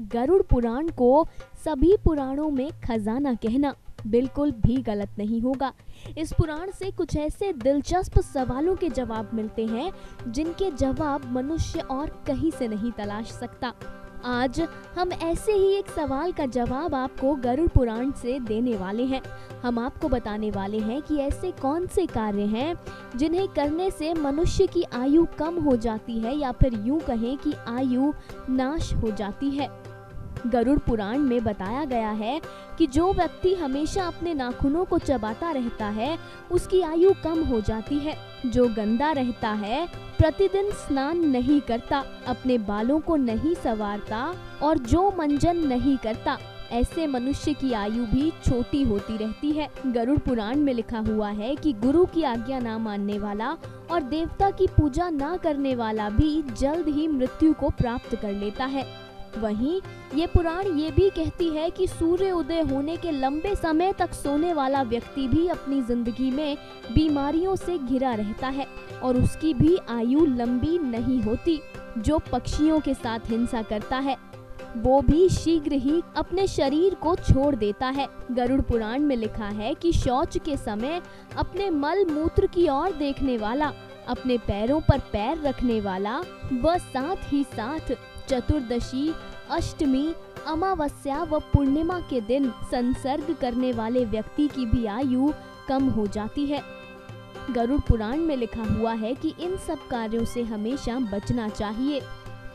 गरुड़ पुराण को सभी पुराणों में खजाना कहना बिल्कुल भी गलत नहीं होगा। इस पुराण से कुछ ऐसे दिलचस्प सवालों के जवाब मिलते हैं, जिनके जवाब मनुष्य और कहीं से नहीं तलाश सकता। आज हम ऐसे ही एक सवाल का जवाब आपको गरुड़ पुराण से देने वाले हैं। हम आपको बताने वाले हैं कि ऐसे कौन से कार्य हैं जिन्हें करने से मनुष्य की आयु कम हो जाती है या फिर यूँ कहें कि आयु नाश हो जाती है। गरुड़ पुराण में बताया गया है कि जो व्यक्ति हमेशा अपने नाखूनों को चबाता रहता है, उसकी आयु कम हो जाती है। जो गंदा रहता है, प्रतिदिन स्नान नहीं करता, अपने बालों को नहीं सवारता और जो मंजन नहीं करता, ऐसे मनुष्य की आयु भी छोटी होती रहती है। गरुड़ पुराण में लिखा हुआ है कि गुरु की आज्ञा ना मानने वाला और देवता की पूजा ना करने वाला भी जल्द ही मृत्यु को प्राप्त कर लेता है। वहीं ये पुराण ये भी कहती है कि सूर्य उदय होने के लंबे समय तक सोने वाला व्यक्ति भी अपनी ज़िंदगी में बीमारियों से घिरा रहता है और उसकी भी आयु लंबी नहीं होती, जो पक्षियों के साथ हिंसा करता है। वो भी शीघ्र ही अपने शरीर को छोड़ देता है। गरुड़ पुराण में लिखा है कि शौच के समय अपने मल मूत्र की ओर देखने वाला अपने पैरों पर पैर रखने वाला व साथ ही साथ चतुर्दशी, अष्टमी, अमावस्या व पूर्णिमा के दिन संसर्ग करने वाले व्यक्ति की भी आयु कम हो जाती है। गरुड़ पुराण में लिखा हुआ है कि इन सब कार्यों से हमेशा बचना चाहिए।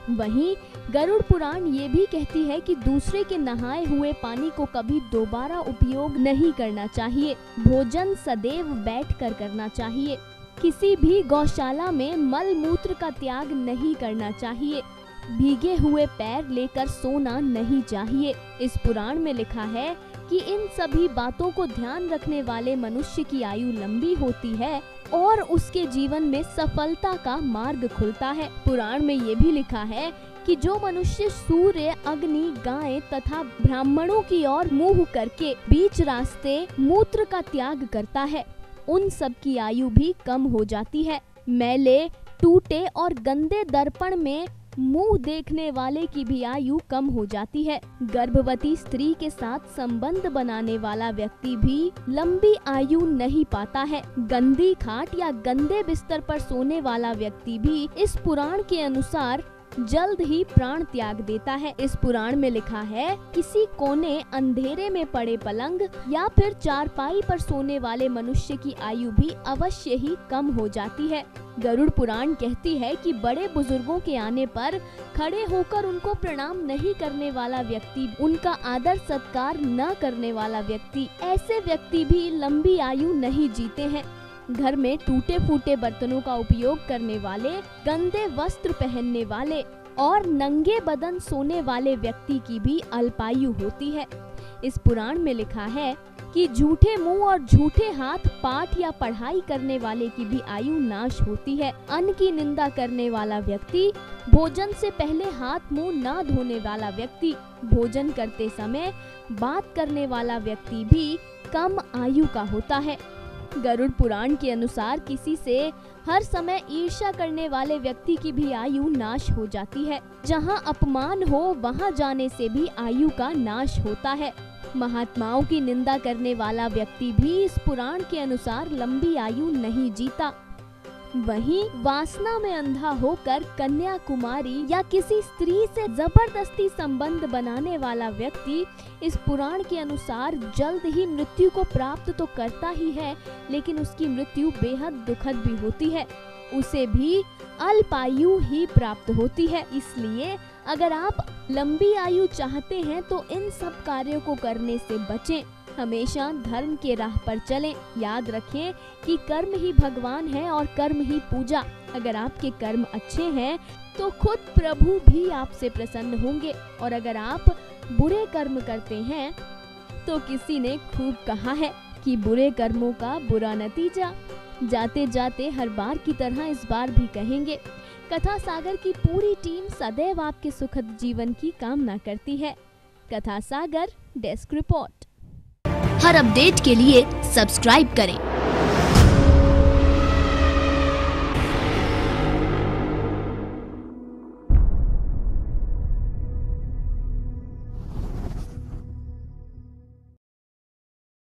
वहीं गरुड़ पुराण ये भी कहती है कि दूसरे के नहाए हुए पानी को कभी दोबारा उपयोग नहीं करना चाहिए। भोजन सदैव बैठकर करना चाहिए। किसी भी गौशाला में मल मूत्र का त्याग नहीं करना चाहिए। भीगे हुए पैर लेकर सोना नहीं चाहिए। इस पुराण में लिखा है कि इन सभी बातों को ध्यान रखने वाले मनुष्य की आयु लंबी होती है और उसके जीवन में सफलता का मार्ग खुलता है। पुराण में ये भी लिखा है कि जो मनुष्य सूर्य, अग्नि, गाय तथा ब्राह्मणों की ओर मुँह करके बीच रास्ते मूत्र का त्याग करता है उन सब की आयु भी कम हो जाती है। मैले, टूटे और गंदे दर्पण में मुँह देखने वाले की भी आयु कम हो जाती है। गर्भवती स्त्री के साथ संबंध बनाने वाला व्यक्ति भी लंबी आयु नहीं पाता है। गंदी खाट या गंदे बिस्तर पर सोने वाला व्यक्ति भी इस पुराण के अनुसार जल्द ही प्राण त्याग देता है। इस पुराण में लिखा है, किसी कोने अंधेरे में पड़े पलंग या फिर चारपाई पर सोने वाले मनुष्य की आयु भी अवश्य ही कम हो जाती है। गरुड़ पुराण कहती है कि बड़े बुज़ुर्गों के आने पर खड़े होकर उनको प्रणाम नहीं करने वाला व्यक्ति, उनका आदर सत्कार न करने वाला व्यक्ति, ऐसे व्यक्ति भी लंबी आयु नहीं जीते हैं। घर में टूटे फूटे बर्तनों का उपयोग करने वाले, गंदे वस्त्र पहनने वाले और नंगे बदन सोने वाले व्यक्ति की भी अल्पायु होती है। इस पुराण में लिखा है कि झूठे मुँह और झूठे हाथ पाठ या पढ़ाई करने वाले की भी आयु नाश होती है। अन्न की निंदा करने वाला व्यक्ति, भोजन से पहले हाथ मुँह न धोने वाला व्यक्ति, भोजन करते समय बात करने वाला व्यक्ति भी कम आयु का होता है। गरुड़ पुराण के अनुसार किसी से हर समय ईर्ष्या करने वाले व्यक्ति की भी आयु नाश हो जाती है। जहाँ अपमान हो, वहाँ जाने से भी आयु का नाश होता है। महात्माओं की निंदा करने वाला व्यक्ति भी इस पुराण के अनुसार लंबी आयु नहीं जीता। वहीं वासना में अंधा होकर कन्या कुमारी या किसी स्त्री से ज़बरदस्ती संबंध बनाने वाला व्यक्ति इस पुराण के अनुसार जल्द ही मृत्यु को प्राप्त तो करता ही है, लेकिन उसकी मृत्यु बेहद दुखद भी होती है। उसे भी अल्पायु ही प्राप्त होती है। इसलिए अगर आप लंबी आयु चाहते हैं तो इन सब कार्यों को करने से बचें। हमेशा धर्म के राह पर चलें। याद रखें कि कर्म ही भगवान है और कर्म ही पूजा। अगर आपके कर्म अच्छे हैं तो खुद प्रभु भी आपसे प्रसन्न होंगे। और अगर आप बुरे कर्म करते हैं तो किसी ने खूब कहा है कि बुरे कर्मों का बुरा नतीजा। जाते जाते हर बार की तरह इस बार भी कहेंगे, कथा सागर की पूरी टीम सदैव आपके सुखद जीवन की कामना करती है। Katha Sagar, desk report. हर अपडेट के लिए सब्सक्राइब करें।